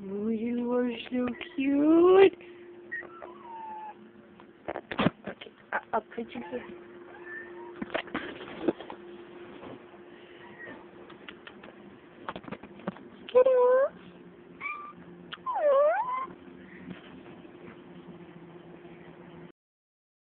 Oh, you are so cute. Okay, I'll put you here. Get.